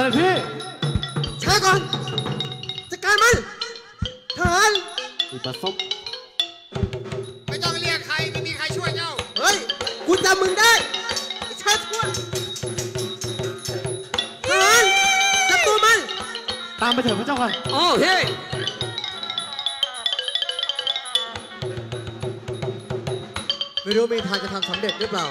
ด็จพี่ช้าก่อนจัดการมันทหารอีปะซบไม่ต้องเรียกใครไม่มีใครช่วยเจ้า เฮ้ยกูจำมึงได้ไอ้ชาติชั่วทหารจับตัวมันตามไปเถิดพระเจ้าค่ะ โอ้เฮ้ไม่รู้มีทางจะทำสำเร็จหรือเปล่า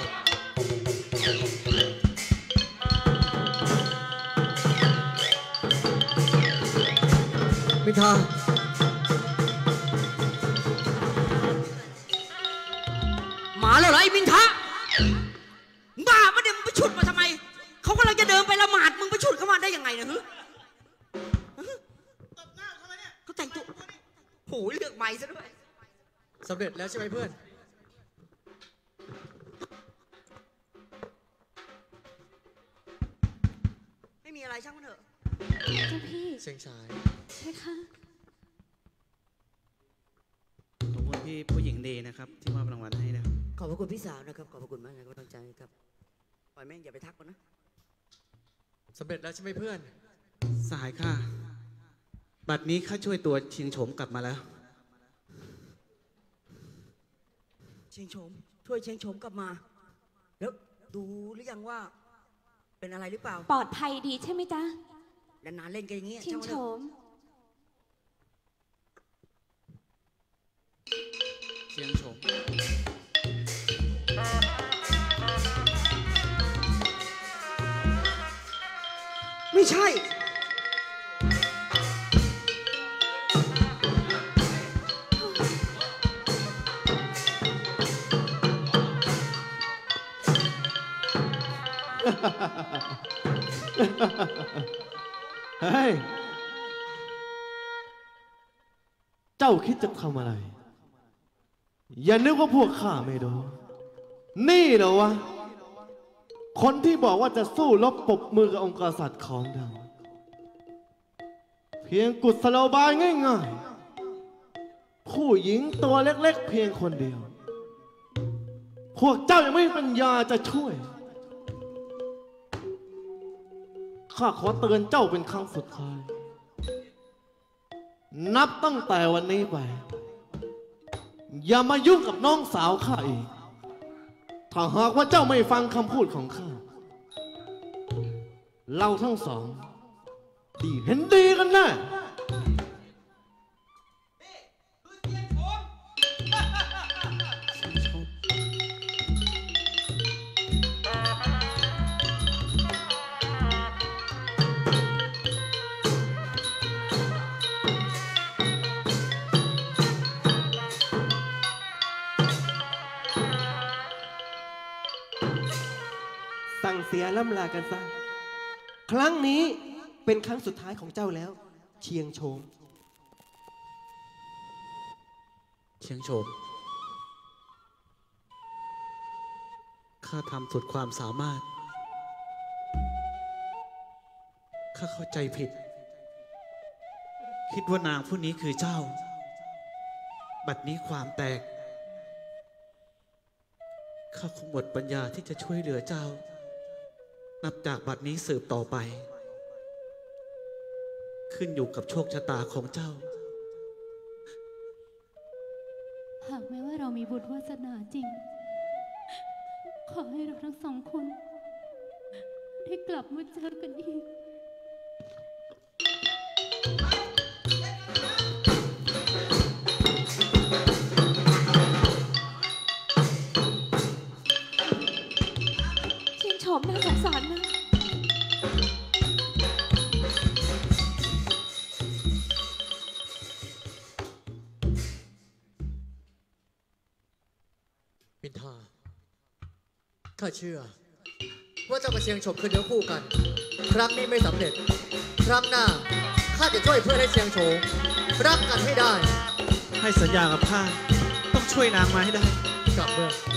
มินทามาแล้วเหรอไอ้มินทะมึงบ้าปะเนี่ยมึงไปฉุดมาทำไม เขากำลังจะเดินไปละหมาดมึงไปฉุดเข้ามาได้ยังไงเนี่ยฮึเขาแต่งตัวโหยเลือกไม้ซะด้วยสำเร็จแล้วใช่ไหมเพื่อน ไม่มีอะไรช่างมันเถอะ เจ้าพี่ เสียงฉาย ใช่ค่ะ ขอบคุณพี่ผู้หญิงดีนะครับ ที่มอบรางวัลให้นะครับ ขอบพระคุณพี่สาวนะครับ ขอบพระคุณมากนะกำลังใจครับปล่อยแม่งอย่าไปทักมันนะ สำเร็จแล้วใช่ไหมเพื่อน สหายค่ะบัดนี้ข้าช่วยตัวเชียงโฉมกลับมาแล้ว เชียงโฉมช่วยเชียงโฉมกลับมา แล้วดูหรือยังว่า เป็นอะไรหรือเปล่าปลอดภัยดีใช่ไหมจ๊ะ นานๆเล่นกันอย่างเงี้ยเชียงช่างมันโฉเถอะม เชียงโฉมไม่ใช่ เฮ้ย เจ้าคิดจะทำอะไร อย่านึกว่าพวกข้าไม่รู้ นี่เหรอวะ คนที่บอกว่าจะสู้รบปบมือกับองค์กษัตริย์ของเรา เพียงกุศโลบายง่ายๆ ผู้หญิงตัวเล็กๆ เพียงคนเดียว พวกเจ้ายังไม่มีปัญญาจะช่วย ข้าขอเตือนเจ้าเป็นครั้งสุดท้าย นับตั้งแต่วันนี้ไป อย่ามายุ่งกับน้องสาวข้าอีก ถ้าหากว่าเจ้าไม่ฟังคำพูดของข้า เราทั้งสอง ดีเห็นดีกันแน่ สั่งเสียล่ำลากันซะ ครั้งนี้เป็นครั้งสุดท้ายของเจ้าแล้ว เชียงโฉมเชียงโฉมข้าทำสุดความสามารถ ข้าเข้าใจผิด คิดว่านางผู้นี้คือเจ้า บัดนี้ความแตก ข้าคงหมดปัญญาที่จะช่วยเหลือเจ้า นับจากบัดนี้สืบต่อไป ขึ้นอยู่กับโชคชะตาของเจ้า หากแม้ว่าเรามีบุตรวาสนาจริง ขอให้เราทั้งสองคน ได้กลับมาเจอกันอีก มินทา ข้าเชื่อ ว่าเจ้ากับเชียงฉบคือเนื้อคู่กัน ครั้งนี้ไม่สำเร็จ ครั้งหน้า ข้าจะช่วยเพื่อนให้เชียงโฉมรักกันให้ได้ ให้สัญญากับข้าต้องช่วยนางมาให้ได้ กลับเมืองค